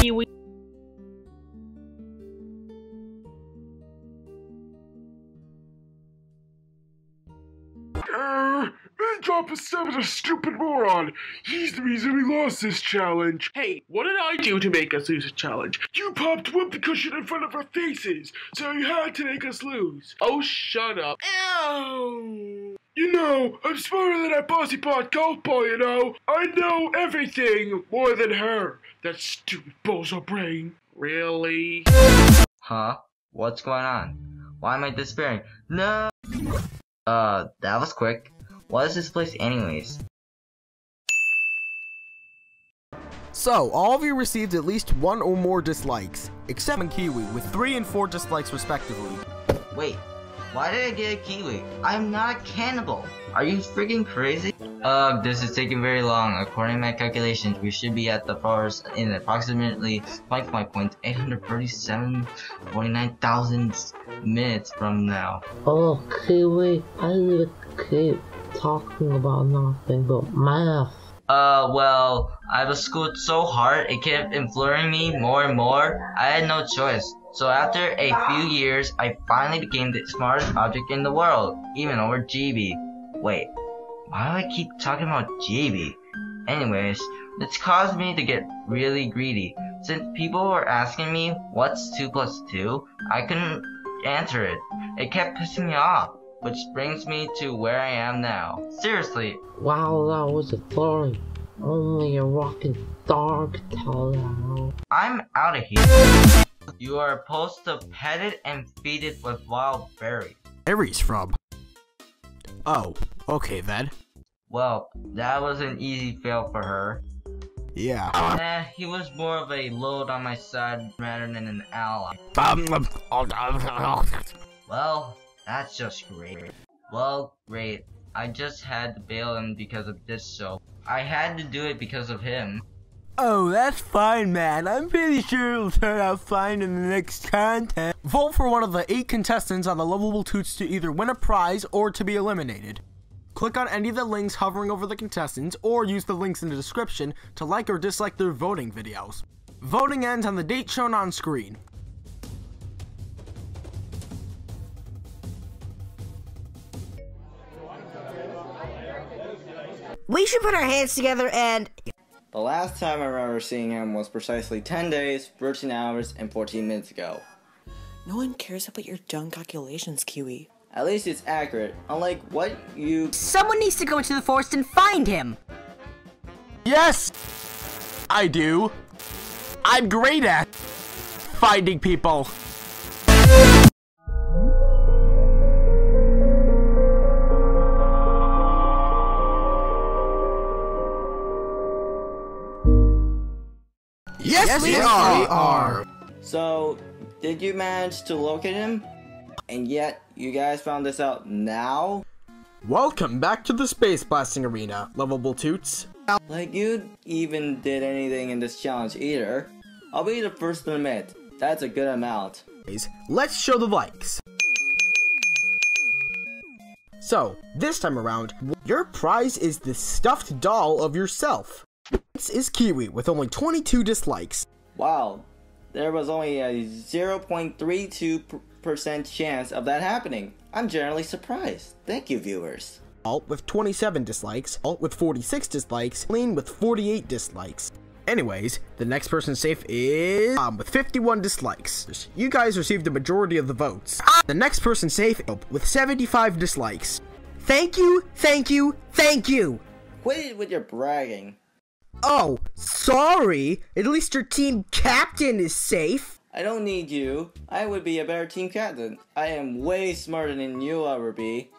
Kiwi. Err, ah, Drop is such a stupid moron. He's the reason we lost this challenge. Hey, what did I do to make us lose a challenge? You popped whoopee cushion in front of our faces, so you had to make us lose. Oh, shut up. Ow! You know, I'm smarter than that bossy pot golf ball, you know. I know everything more than her. That stupid bozo brain. Really? Huh? What's going on? Why am I disappearing? No! Uh, that was quick. What is this place anyways? So, all of you received at least one or more dislikes, except Kiwi, with 3 and 4 dislikes respectively. Wait, why did I get a kiwi? I'm not a cannibal! Are you freaking crazy? Uh, this is taking very long. According to my calculations, we should be at the forest in approximately 5.837 49,000 minutes from now. Oh, Kiwi, I even keep talking about nothing but math. Uh, well, I was schooled so hard, it kept influencing me more and more. I had no choice. So after a few years, I finally became the smartest object in the world, even over GB. Wait, why do I keep talking about GB? Anyways, this caused me to get really greedy. Since people were asking me, what's 2 plus 2? I couldn't answer it. It kept pissing me off. Which brings me to where I am now. Seriously, Wow, that was a story. Only a rockin' dog tell that. I'm out of here. You are supposed to pet it and feed it with wild berries. Aries from. Oh, okay then. Well, that was an easy fail for her. Yeah. Eh, he was more of a load on my side rather than an ally. Well, that's just great. Well, great. I just had to bail him because of this so I had to do it because of him. Oh, that's fine, man. I'm pretty sure it'll turn out fine in the next contest. Vote for one of the eight contestants on the Lovable Toots to either win a prize or to be eliminated. Click on any of the links hovering over the contestants or use the links in the description to like or dislike their voting videos. Voting ends on the date shown on screen. We should put our hands together and. The last time I remember seeing him was precisely 10 days, 13 hours, and 14 minutes ago. No one cares about your dumb calculations, Kiwi. At least it's accurate, unlike what you. Someone needs to go into the forest and find him! Yes! I do. I'm great at finding people. Yes, we are. So, did you manage to locate him? And yet, you guys found this out now? Welcome back to the Space Blasting Arena, lovable toots. Like you even did anything in this challenge either. I'll be the first to admit, that's a good amount. Let's show the likes. So, this time around, your prize is the stuffed doll of yourself. This is Kiwi with only 22 dislikes. Wow, there was only a 0.32% chance of that happening. I'm generally surprised. Thank you, viewers. Alt with 27 dislikes, Alt with 46 dislikes, Lean with 48 dislikes. Anyways, the next person safe is um, with 51 dislikes. You guys received the majority of the votes. The next person safe with 75 dislikes. Thank you, thank you, thank you. Quit it with your bragging. Oh, sorry. At least your team captain is safe. I don't need you. I would be a better team captain. I am way smarter than you'll ever be.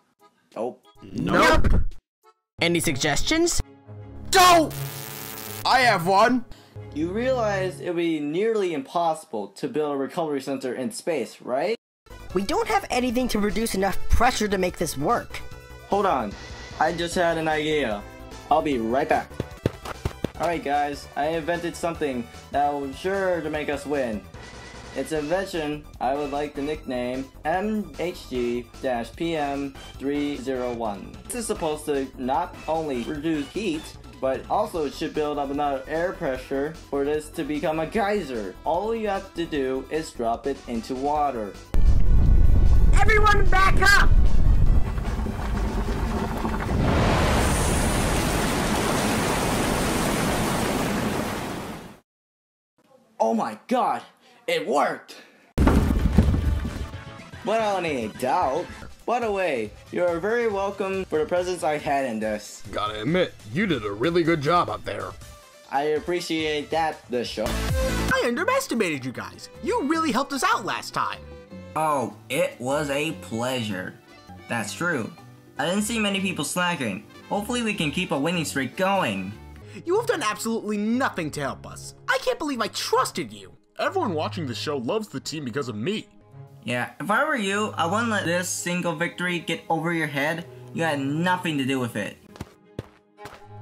Nope. Nope. Any suggestions? Don't! I have one. You realize it would be nearly impossible to build a recovery center in space, right? We don't have anything to produce enough pressure to make this work. Hold on. I just had an idea. I'll be right back. Alright guys, I invented something that will sure to make us win. Its invention, I would like the nickname MHG-PM301. This is supposed to not only reduce heat, but also it should build up enough air pressure for this to become a geyser. All you have to do is drop it into water. Everyone back up! Oh my god, it worked! Without any doubt. By the way, you are very welcome for the presents I had in this. Gotta admit, you did a really good job up there. I appreciate that, the show. I underestimated you guys. You really helped us out last time. Oh, it was a pleasure. That's true. I didn't see many people slacking. Hopefully we can keep a winning streak going. You have done absolutely nothing to help us. I can't believe I trusted you. Everyone watching the show loves the team because of me. Yeah, if I were you, I wouldn't let this single victory get over your head. You had nothing to do with it.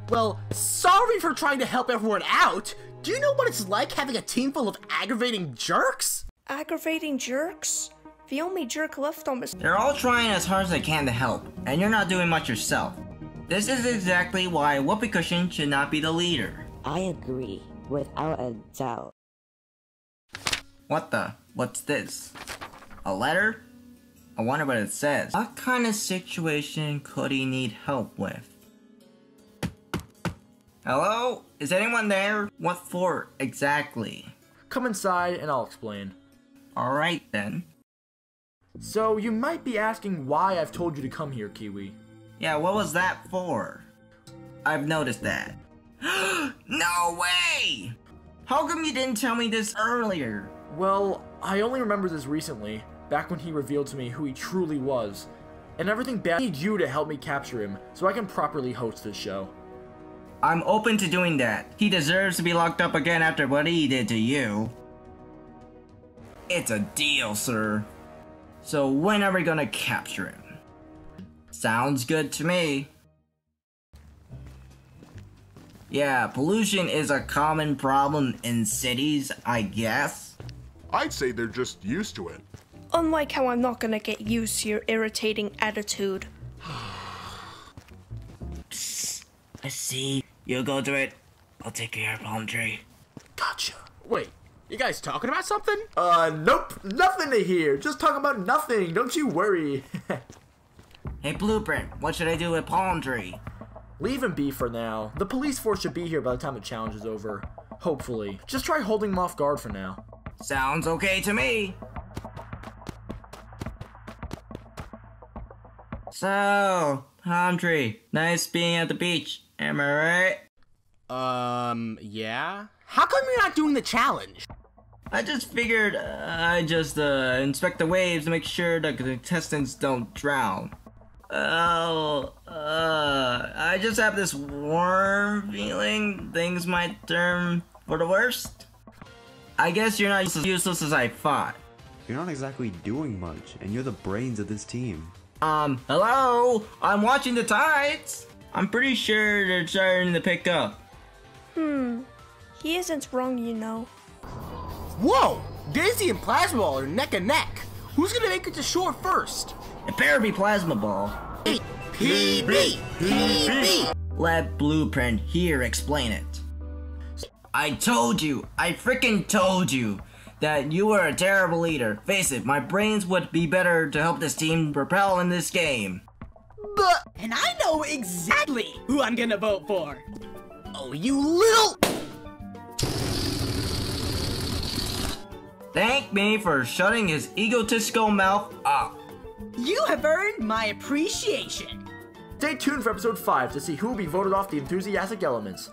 Well, sorry for trying to help everyone out. Do you know what it's like having a team full of aggravating jerks? Aggravating jerks? The only jerk left on this- They're all trying as hard as they can to help, and you're not doing much yourself. This is exactly why Whoopee Cushion should not be the leader. I agree, without a doubt. What the? What's this? A letter? I wonder what it says. What kind of situation could he need help with? Hello? Is anyone there? What for exactly? Come inside and I'll explain. Alright then. So, you might be asking why I've told you to come here, Kiwi. Yeah, what was that for? I've noticed that. no way! How come you didn't tell me this earlier? Well, I only remember this recently, back when he revealed to me who he truly was. And everything bad, I need you to help me capture him, so I can properly host this show. I'm open to doing that. He deserves to be locked up again after what he did to you. It's a deal, sir. So when are we gonna capture him? Sounds good to me. Yeah, pollution is a common problem in cities, I guess. I'd say they're just used to it. Unlike how I'm not gonna get used to your irritating attitude. I see. You go do it. I'll take care of palm tree. Gotcha. Wait, you guys talking about something? Uh, nope, nothing to hear. Just talking about nothing. Don't you worry. hey, Blueprint, what should I do with palm tree? Leave him be for now. The police force should be here by the time the challenge is over. Hopefully. Just try holding him off guard for now. Sounds okay to me. So, palm tree, nice being at the beach. Am I right? Um, yeah. How come you're not doing the challenge? I just figured uh, I just uh, inspect the waves to make sure the contestants don't drown. Oh, uh, I just have this warm feeling things might turn for the worst. I guess you're not as useless as I thought. You're not exactly doing much, and you're the brains of this team. Um, hello? I'm watching the tides! I'm pretty sure they're starting to pick up. Hmm. He isn't wrong, you know. Whoa! Daisy and Plasma Ball are neck and neck. Who's gonna make it to shore first? Better be Plasma Ball. PB! PB! PB! Let Blueprint here explain it. I told you, I freaking told you, that you were a terrible leader. Face it, my brains would be better to help this team propel in this game. But, and I know exactly who I'm gonna vote for. Oh, you little... Thank me for shutting his egotistical mouth up. You have earned my appreciation. Stay tuned for episode 5 to see who will be voted off the enthusiastic elements.